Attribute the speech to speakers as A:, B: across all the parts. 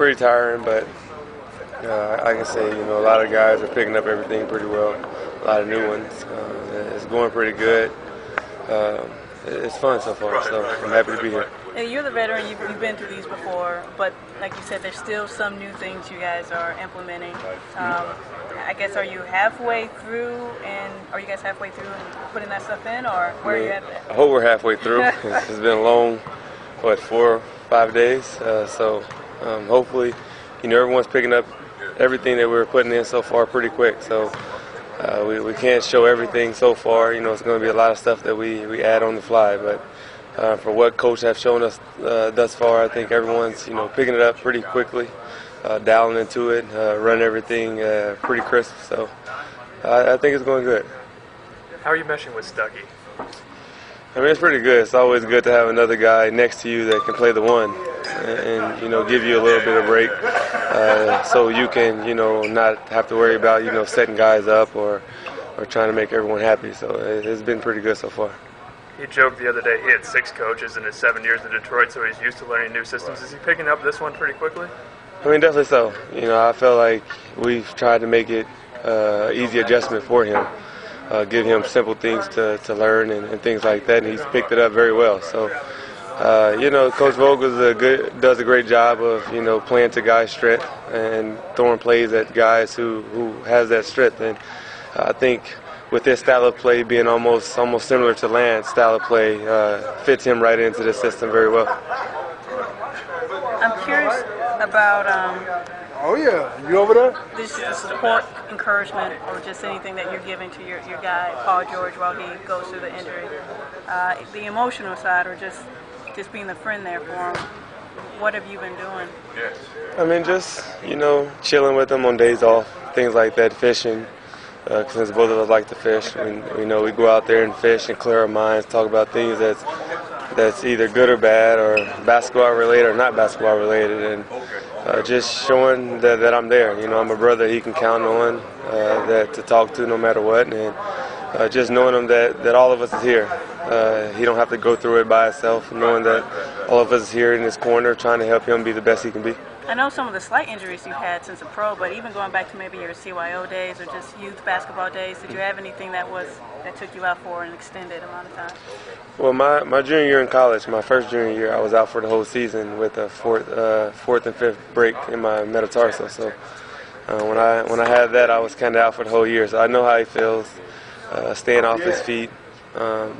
A: pretty tiring, but uh, I can say you know a lot of guys are picking up everything pretty well. A lot of new ones. Uh, it's going pretty good. Um, it's fun so far, so I'm happy to be here.
B: And you're the veteran. You've, you've been through these before, but like you said, there's still some new things you guys are implementing. Um, I guess are you halfway through, and are you guys halfway through and putting that stuff in, or where
A: I,
B: are you at?
A: I hope we're halfway through. it's, been a long, what, four, five days. Uh, so um, hopefully, you know, everyone's picking up everything that we're putting in so far pretty quick. So uh, we, we can't show everything so far. You know, it's going to be a lot of stuff that we, we add on the fly, but. Uh, for what coach have shown us uh, thus far, I think everyone's you know picking it up pretty quickly, uh, dialing into it, uh, running everything uh, pretty crisp. So I, I think it's going good.
C: How are you meshing with Stuckey?
A: I mean, it's pretty good. It's always good to have another guy next to you that can play the one, and, and you know, give you a little bit of break, uh, so you can, you know, not have to worry about, you know, setting guys up or, or trying to make everyone happy. So it, it's been pretty good so far.
C: He joked the other day he had six coaches in his seven years in Detroit, so he's used to learning new systems. Is he picking up this one pretty quickly?
A: I mean, definitely so. You know, I feel like we've tried to make it uh, easy adjustment for him, uh, give him simple things to, to learn and, and things like that, and he's picked it up very well. So, uh, you know, Coach Vogel's a good, does a great job of you know playing to guys' strength and throwing plays at guys who who has that strength, and I think with his style of play being almost almost similar to Lance style of play, uh, fits him right into the system very well.
B: I'm curious about um,
D: Oh yeah, you over there?
B: this the support, encouragement, or just anything that you're giving to your, your guy Paul George while he goes through the injury. Uh, the emotional side, or just just being the friend there for him. What have you been doing?
A: I mean, just you know, chilling with him on days off, things like that, fishing. Uh, since both of us like to fish, we, we know we go out there and fish and clear our minds, talk about things that's that's either good or bad, or basketball related or not basketball related, and uh, just showing that, that I'm there. You know, I'm a brother he can count on, uh, that to talk to no matter what, and uh, just knowing him that, that all of us is here. Uh, he don't have to go through it by himself, knowing that all of us is here in his corner, trying to help him be the best he can be.
B: I know some of the slight injuries you've had since a pro, but even going back to maybe your CYO days or just youth basketball days, did you have anything that was that took you out for an extended amount of time?
A: Well, my, my junior year in college, my first junior year, I was out for the whole season with a fourth uh, fourth and fifth break in my metatarsal. So uh, when I when I had that, I was kind of out for the whole year. So I know how he feels, uh, staying off his feet. Um,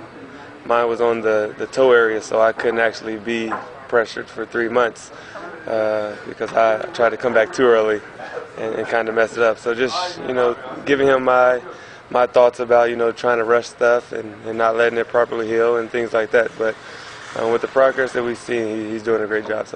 A: mine was on the, the toe area, so I couldn't actually be pressured for three months uh, because I tried to come back too early and, and kind of mess it up. So just you know, giving him my my thoughts about you know trying to rush stuff and, and not letting it properly heal and things like that. But uh, with the progress that we've seen, he, he's doing a great job. So.